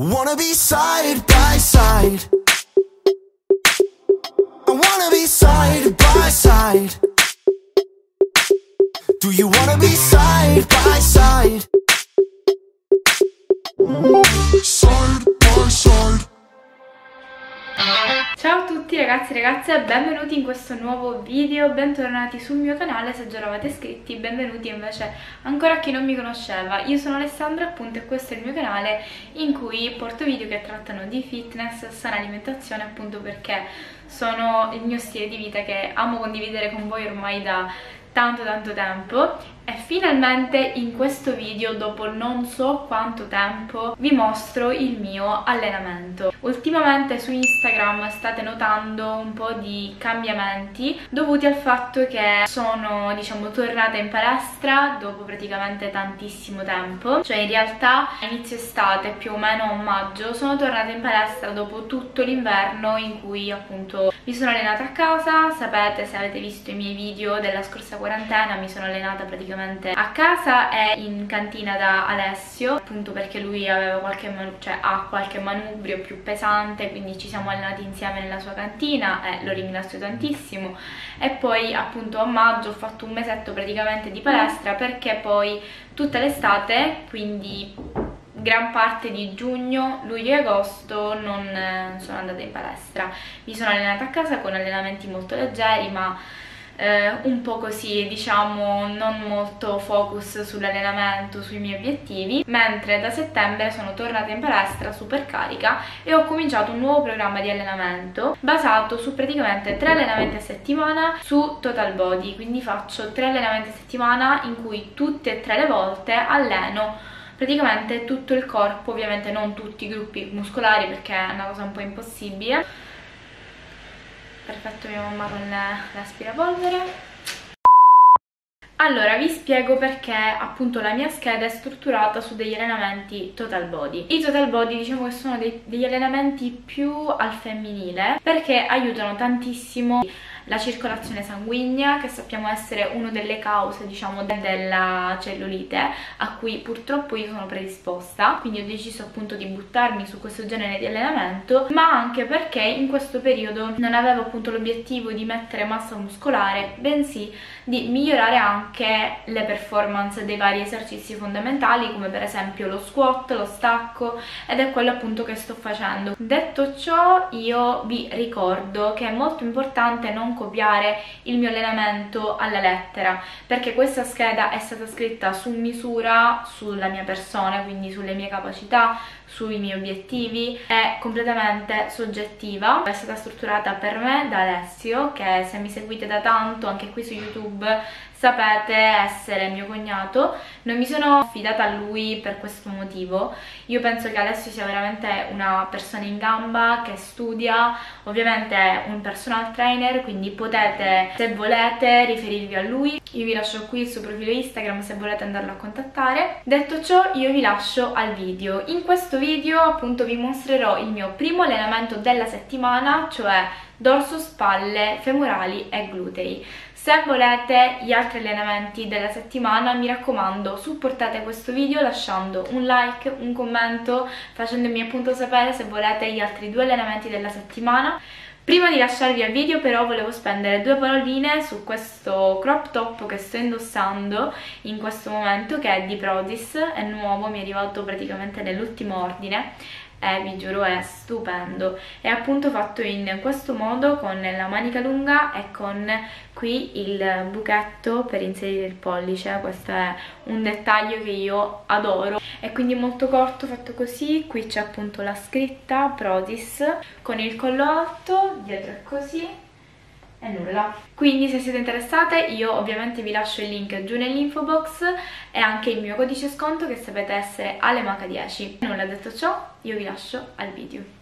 Wanna be side by side. I wanna be side by side. Do you wanna be side by side? Side by side. Ciao a tutti ragazzi e ragazze, benvenuti in questo nuovo video, bentornati sul mio canale se già eravate iscritti, benvenuti invece ancora a chi non mi conosceva. Io sono Alessandra appunto e questo è il mio canale in cui porto video che trattano di fitness, sana alimentazione appunto perché sono il mio stile di vita che amo condividere con voi ormai da tanto tanto tempo e finalmente in questo video dopo non so quanto tempo vi mostro il mio allenamento. Ultimamente su Instagram state notando un po' di cambiamenti dovuti al fatto che sono diciamo tornata in palestra dopo praticamente tantissimo tempo. Cioè in realtà a inizio estate più o meno a maggio sono tornata in palestra dopo tutto l'inverno in cui appunto mi sono allenata a casa. Sapete se avete visto i miei video della scorsa quarantena mi sono allenata praticamente a casa e in cantina da Alessio appunto perché lui aveva qualche cioè, ha qualche manubrio più pesante quindi ci siamo allenati insieme nella sua cantina e lo ringrazio tantissimo. E poi appunto a maggio ho fatto un mesetto praticamente di palestra perché poi tutta l'estate quindi gran parte di giugno, luglio e agosto non sono andata in palestra. Mi sono allenata a casa con allenamenti molto leggeri ma eh, un po' così, diciamo, non molto focus sull'allenamento, sui miei obiettivi, mentre da settembre sono tornata in palestra super carica e ho cominciato un nuovo programma di allenamento basato su praticamente tre allenamenti a settimana su total body, quindi faccio tre allenamenti a settimana in cui tutte e tre le volte alleno praticamente tutto il corpo, ovviamente non tutti i gruppi muscolari perché è una cosa un po' impossibile perfetto mia mamma con l'aspirapolvere allora, vi spiego perché appunto la mia scheda è strutturata su degli allenamenti total body. I total body diciamo che sono dei, degli allenamenti più al femminile perché aiutano tantissimo la circolazione sanguigna che sappiamo essere una delle cause diciamo della cellulite a cui purtroppo io sono predisposta. Quindi ho deciso appunto di buttarmi su questo genere di allenamento ma anche perché in questo periodo non avevo appunto l'obiettivo di mettere massa muscolare bensì di migliorare anche le performance dei vari esercizi fondamentali come per esempio lo squat, lo stacco ed è quello appunto che sto facendo. Detto ciò io vi ricordo che è molto importante non copiare il mio allenamento alla lettera perché questa scheda è stata scritta su misura sulla mia persona quindi sulle mie capacità sui miei obiettivi è completamente soggettiva. È stata strutturata per me da Alessio che se mi seguite da tanto anche qui su YouTube sapete essere mio cognato. Non mi sono affidata a lui per questo motivo. Io penso che Alessio sia veramente una persona in gamba che studia ovviamente è un personal trainer quindi potete se volete riferirvi a lui. Io vi lascio qui il suo profilo Instagram se volete andarlo a contattare. Detto ciò io vi lascio al video. In questo video appunto vi mostrerò il mio primo allenamento della settimana cioè dorso, spalle, femorali e glutei se volete gli altri allenamenti della settimana mi raccomando supportate questo video lasciando un like, un commento, facendomi appunto sapere se volete gli altri due allenamenti della settimana. Prima di lasciarvi al video però volevo spendere due paroline su questo crop top che sto indossando in questo momento che è di Prodis, è nuovo, mi è arrivato praticamente nell'ultimo ordine eh, vi giuro è stupendo. È appunto fatto in questo modo con la manica lunga e con qui il buchetto per inserire il pollice. Questo è un dettaglio che io adoro. È quindi molto corto fatto così. Qui c'è appunto la scritta Prodis con il collo alto dietro è così nulla quindi se siete interessate io ovviamente vi lascio il link giù nell'info box e anche il mio codice sconto che sapete essere alemaca10 nulla detto ciò io vi lascio al video.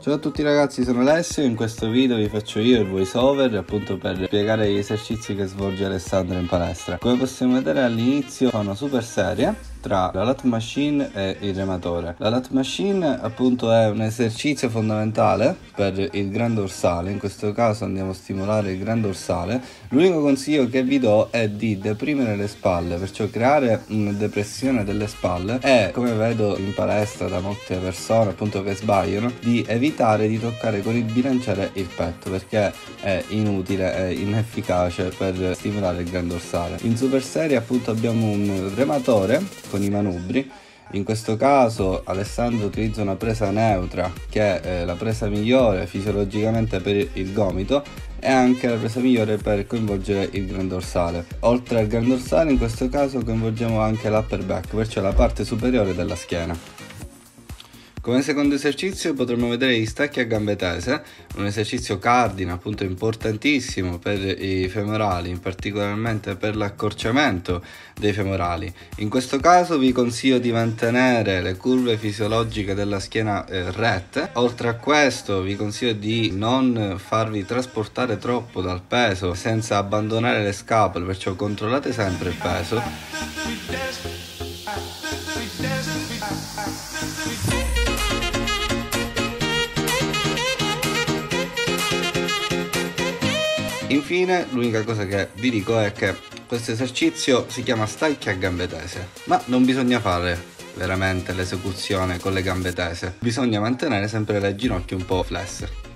Ciao a tutti ragazzi, sono Alessio. In questo video vi faccio io il voice over appunto per spiegare gli esercizi che svolge Alessandro in palestra. Come possiamo vedere all'inizio fa una super serie tra la lat machine e il rematore. La lat machine appunto è un esercizio fondamentale per il gran dorsale, in questo caso andiamo a stimolare il gran dorsale. L'unico consiglio che vi do è di deprimere le spalle, perciò creare una depressione delle spalle e come vedo in palestra da molte persone appunto che sbagliano, di evitare di toccare con il bilanciere il petto perché è inutile, è inefficace per stimolare il gran dorsale. In super serie appunto abbiamo un rematore con i manubri in questo caso Alessandro utilizza una presa neutra che è la presa migliore fisiologicamente per il gomito e anche la presa migliore per coinvolgere il gran dorsale. Oltre al gran dorsale in questo caso coinvolgiamo anche l'upper back, perciò la parte superiore della schiena. Come secondo esercizio potremmo vedere gli stacchi a gambe tese, un esercizio cardine appunto importantissimo per i femorali, in particolarmente per l'accorciamento dei femorali. In questo caso vi consiglio di mantenere le curve fisiologiche della schiena eh, rette, oltre a questo vi consiglio di non farvi trasportare troppo dal peso senza abbandonare le scapole, perciò controllate sempre il peso. Infine, l'unica cosa che vi dico è che questo esercizio si chiama stacchi a gambe tese, ma non bisogna fare veramente l'esecuzione con le gambe tese, bisogna mantenere sempre le ginocchia un po' flesse.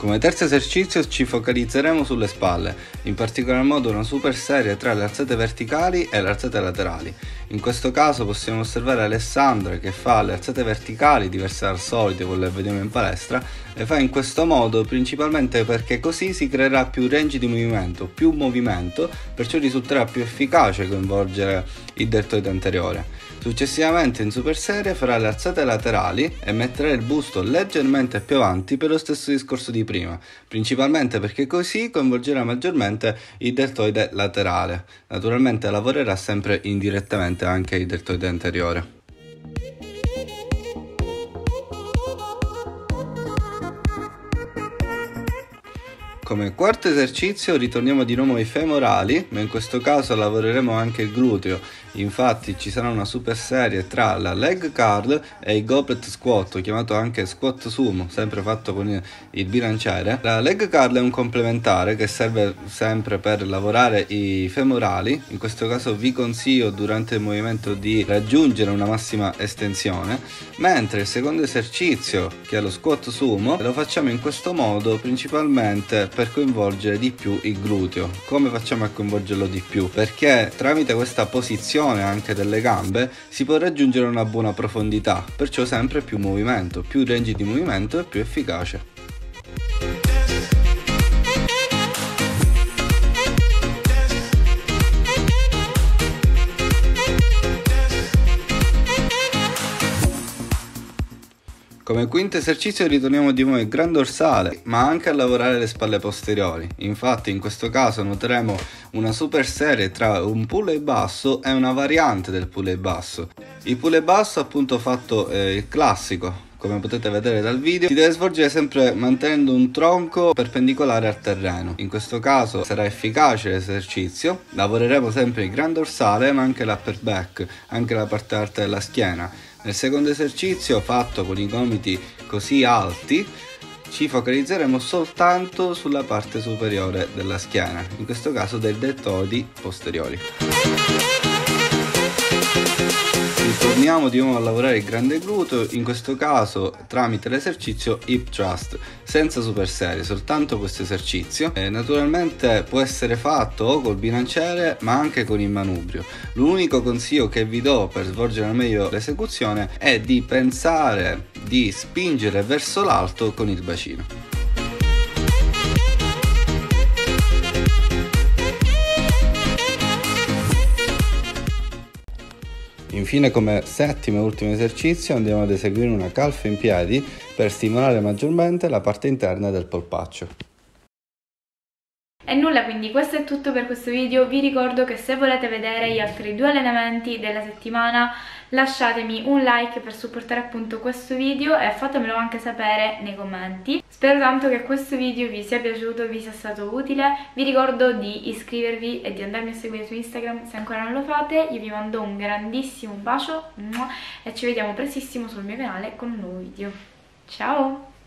Come terzo esercizio ci focalizzeremo sulle spalle, in particolar modo una super serie tra le alzate verticali e le alzate laterali. In questo caso possiamo osservare Alessandra che fa le alzate verticali diverse dal solito, quelle che vediamo in palestra, e fa in questo modo principalmente perché così si creerà più range di movimento, più movimento, perciò risulterà più efficace coinvolgere il deltoide anteriore. Successivamente in super serie farà le alzate laterali e metterà il busto leggermente più avanti per lo stesso discorso di prima, principalmente perché così coinvolgerà maggiormente il deltoide laterale. Naturalmente lavorerà sempre indirettamente anche il deltoide anteriore. Come quarto esercizio ritorniamo di nuovo ai femorali, ma in questo caso lavoreremo anche il gluteo. Infatti ci sarà una super serie tra la leg curl e il goblet squat, chiamato anche squat sumo, sempre fatto con il bilanciere. La leg curl è un complementare che serve sempre per lavorare i femorali, in questo caso vi consiglio durante il movimento di raggiungere una massima estensione, mentre il secondo esercizio, che è lo squat sumo, lo facciamo in questo modo principalmente per coinvolgere di più il gluteo. Come facciamo a coinvolgerlo di più? Perché tramite questa posizione anche delle gambe si può raggiungere una buona profondità, perciò sempre più movimento, più range di movimento e più efficace. Come quinto esercizio ritorniamo di nuovo il gran dorsale, ma anche a lavorare le spalle posteriori. Infatti in questo caso noteremo una super serie tra un pulley basso e una variante del pulley basso. Il pulley basso appunto fatto eh, classico, come potete vedere dal video, si deve svolgere sempre mantenendo un tronco perpendicolare al terreno. In questo caso sarà efficace l'esercizio, lavoreremo sempre il gran dorsale ma anche l'upper back, anche la parte alta della schiena nel secondo esercizio, fatto con i gomiti così alti, ci focalizzeremo soltanto sulla parte superiore della schiena, in questo caso dei deltoidi posteriori. Torniamo di nuovo a lavorare il grande gluteo, in questo caso tramite l'esercizio hip thrust, senza super serie, soltanto questo esercizio. E naturalmente può essere fatto o col bilanciere ma anche con il manubrio. L'unico consiglio che vi do per svolgere al meglio l'esecuzione è di pensare di spingere verso l'alto con il bacino. Infine come settimo e ultimo esercizio andiamo ad eseguire una calfa in piedi per stimolare maggiormente la parte interna del polpaccio. E nulla quindi questo è tutto per questo video, vi ricordo che se volete vedere gli altri due allenamenti della settimana lasciatemi un like per supportare appunto questo video e fatemelo anche sapere nei commenti. Spero tanto che questo video vi sia piaciuto, vi sia stato utile. Vi ricordo di iscrivervi e di andarmi a seguire su Instagram se ancora non lo fate. Io vi mando un grandissimo bacio e ci vediamo prestissimo sul mio canale con un nuovo video. Ciao!